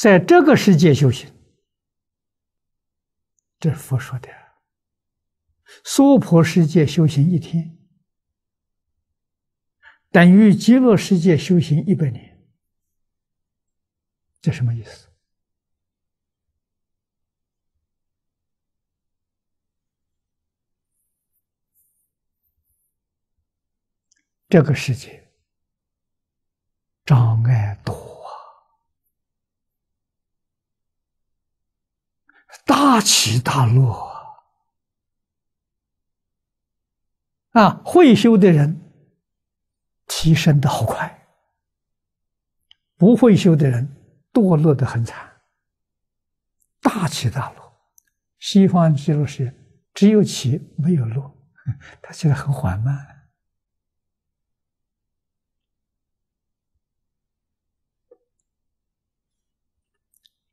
在这个世界修行，这是佛说的。娑婆世界修行一天，等于极乐世界修行一百年，这什么意思？这个世界障碍多啊，大起大落。啊，会修的人提升的好快，不会修的人堕落的很惨，大起大落。西方记录是只有起没有落，它起来很缓慢。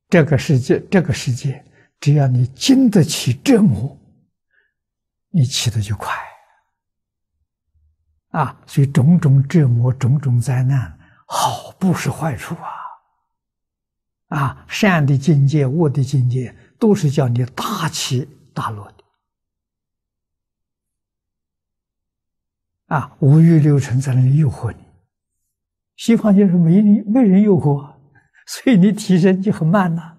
这个世界，这个世界，只要你经得起折磨，你起的就快。啊，所以种种折磨、种种灾难，好不是坏处啊！啊，善的境界、恶的境界，都是叫你大起大落的。啊，五欲六尘在那里诱惑你，西方就是没你没人诱惑，所以你提升就很慢呐。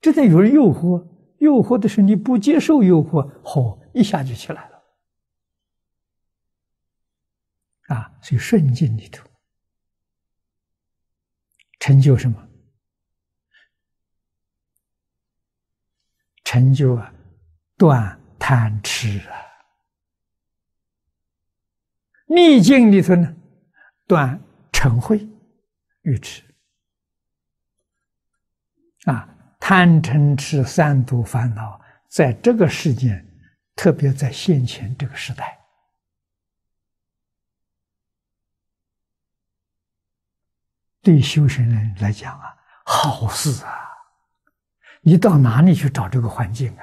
真的有人诱惑，诱惑的是你不接受诱惑，吼，一下就起来了。啊，所以顺境里头成就什么？成就啊，断贪痴啊。逆境里头呢，断嗔恚愚痴。啊，贪嗔痴三毒烦恼，在这个世间，特别在现前这个时代。对修行人来讲啊，好事啊！你到哪里去找这个环境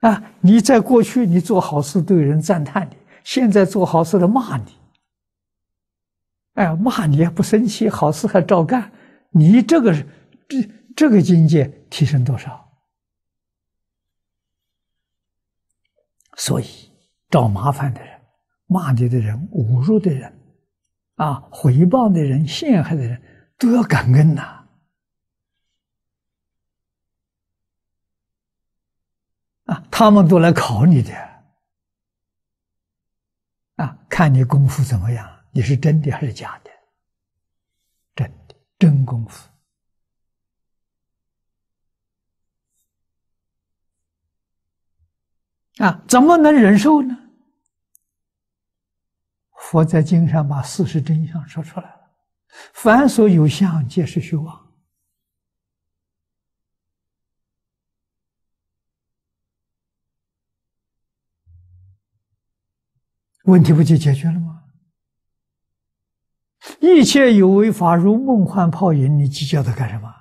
啊？啊，你在过去你做好事都有人赞叹你，现在做好事的骂你。哎，骂你还不生气，好事还照干，你这个这这个境界提升多少？所以找麻烦的人、骂你的人、侮辱的人。啊！回报的人、陷害的人，都要感恩呐！啊，他们都来考你的，啊，看你功夫怎么样，你是真的还是假的？真的，真功夫啊，怎么能忍受呢？佛在经上把事实真相说出来了：凡所有相，皆是虚妄。问题不就解决了吗？一切有为法，如梦幻泡影，你计较它干什么？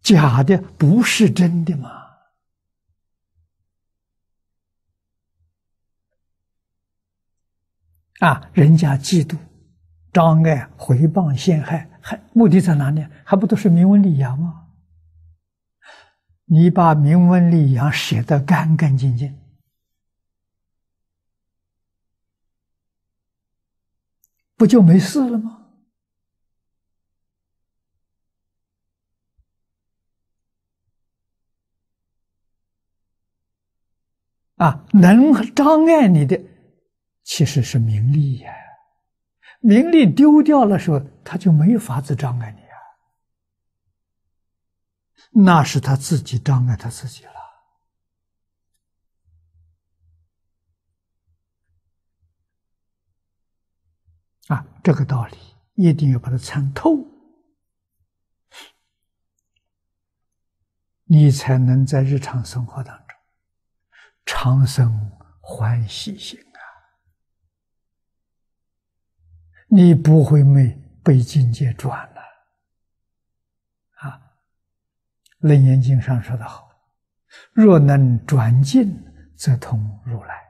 假的不是真的吗？啊，人家嫉妒、障碍、回谤、陷害，还目的在哪里？还不都是名闻利养吗？你把名闻利养写得干干净净，不就没事了吗？啊，能障碍你的。其实是名利呀，名利丢掉了时候，他就没法子障碍你啊。那是他自己障碍他自己了。啊，这个道理一定要把它参透，你才能在日常生活当中长生欢喜心。你不会没被境界转了，啊！《楞严经》上说的好：“若能转境，则通如来。”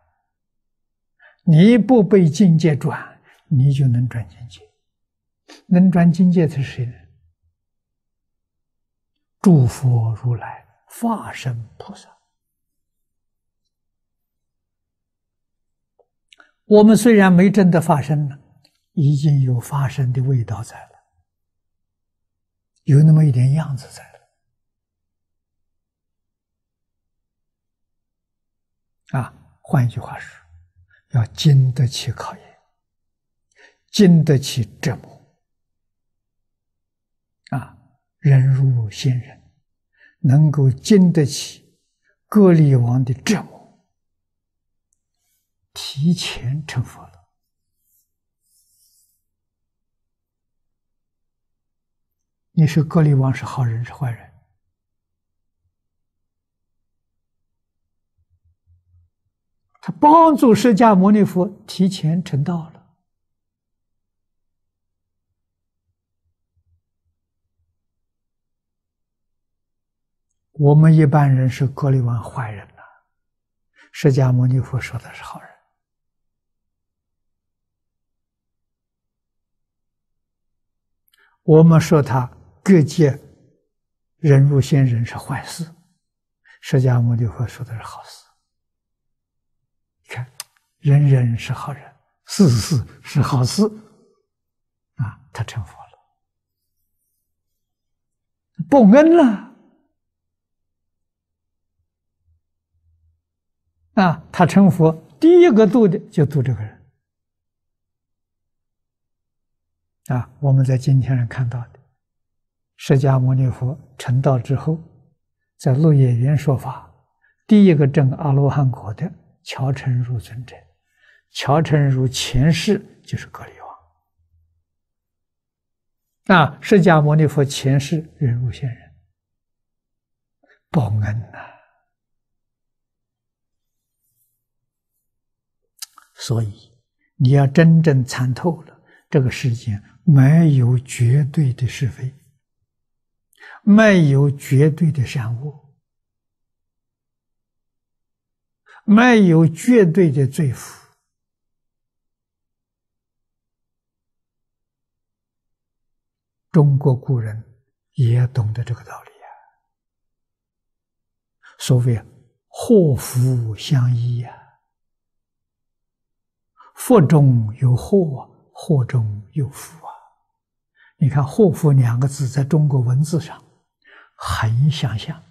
你不被境界转，你就能转境界。能转境界的是谁呢？诸佛如来、化身菩萨。我们虽然没真的发生了，已经有发生的味道在了，有那么一点样子在了。啊，换一句话说，要经得起考验，经得起折磨。啊，人如仙人，能够经得起割离王的折磨。提前成佛你说格利王是好人是坏人？他帮助释迦牟尼佛提前成道了。我们一般人是格利王坏人呐，释迦牟尼佛说的是好人。我们说他各界人入仙人是坏事，释迦牟尼佛说的是好事。你看，人人是好人，事事是好事，啊，他成佛了，报恩了，啊，他成佛第一个度的就度这个人。啊，我们在今天上看到的，释迦牟尼佛成道之后，在鹿野园说法，第一个证阿罗汉果的乔成如尊者，乔成如前世就是格里王。那，释迦牟尼佛前世人如仙人，报恩呐。所以你要真正参透了这个世间。没有绝对的是非，没有绝对的善恶，没有绝对的罪福。中国古人也懂得这个道理呀。所谓“祸福相依”呀，福中有祸，祸中有福啊。你看“祸福”两个字在中国文字上很相像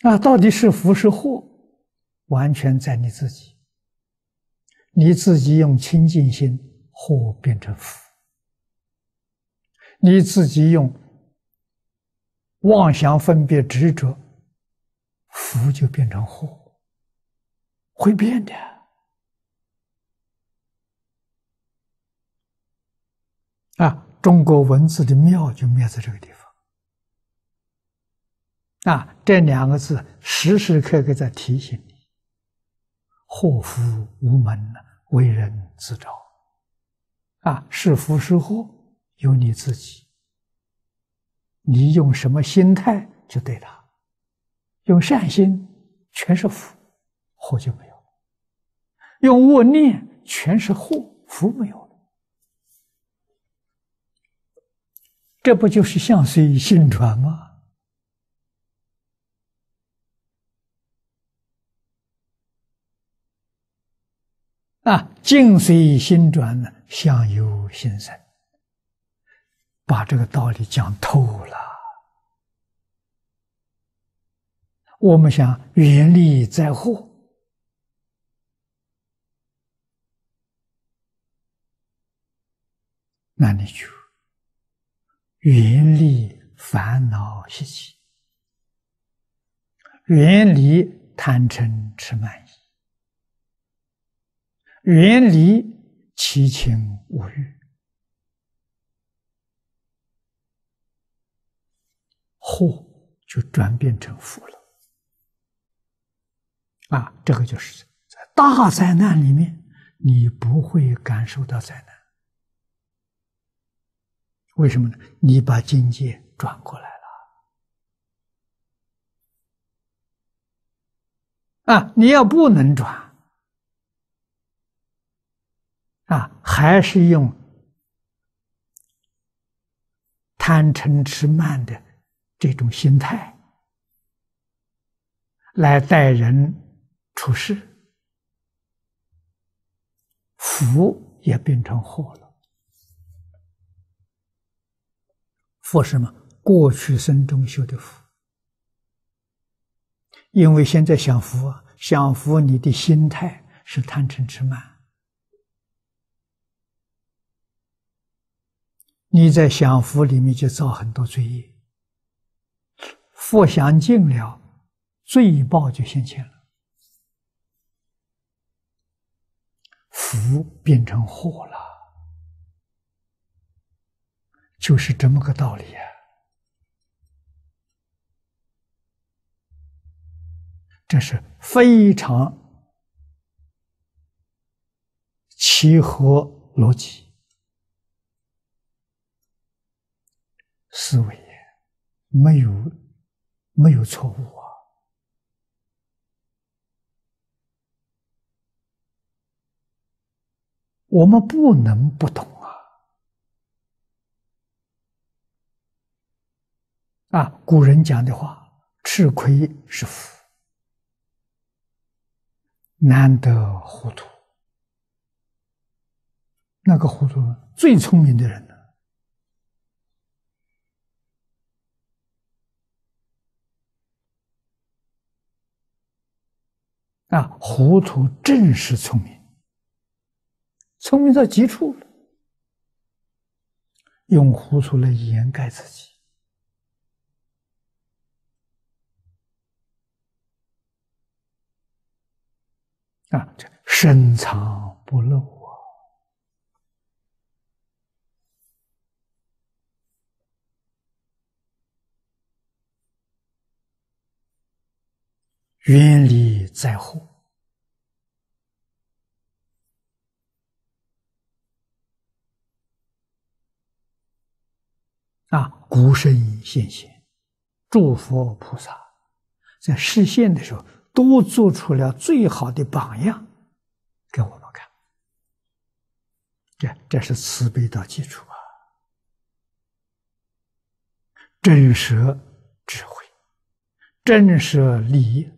啊，到底是福是祸，完全在你自己。你自己用清净心，祸变成福；你自己用妄想分别执着，福就变成祸，会变的。啊，中国文字的妙就妙在这个地方。啊，这两个字时时刻刻在提醒你：祸福无门，为人自招。啊，是福是祸，由你自己。你用什么心态去对它？用善心，全是福，祸就没有；用恶念，全是祸，福没有。这不就是相随心转吗？啊，境随心转呢，相由心生。把这个道理讲透了，我们想远离灾祸，那你就。远离烦恼习气，远离贪嗔痴慢疑，远离七情五欲，祸就转变成福了。啊，这个就是在大灾难里面，你不会感受到灾难。为什么呢？你把境界转过来了啊！你要不能转，啊，还是用贪嗔痴慢的这种心态来待人处事，福也变成祸了。福什么？过去生中修的福，因为现在享福啊，享福你的心态是贪嗔痴慢。你在享福里面就造很多罪业，福享尽了，罪报就现前了，福变成祸了，就是这么个道理啊！这是非常契合逻辑。思维没有没有错误啊！我们不能不懂啊！古人讲的话：“吃亏是福，难得糊涂。”那个糊涂，最聪明的人。啊，糊涂正是聪明，聪明到极处了，用糊涂来掩盖自己，啊，这深藏不露啊，远离。在乎啊！孤身现现，诸佛菩萨在示现的时候，都做出了最好的榜样给我们看。这这是慈悲的基础啊！震慑智慧，震慑利益。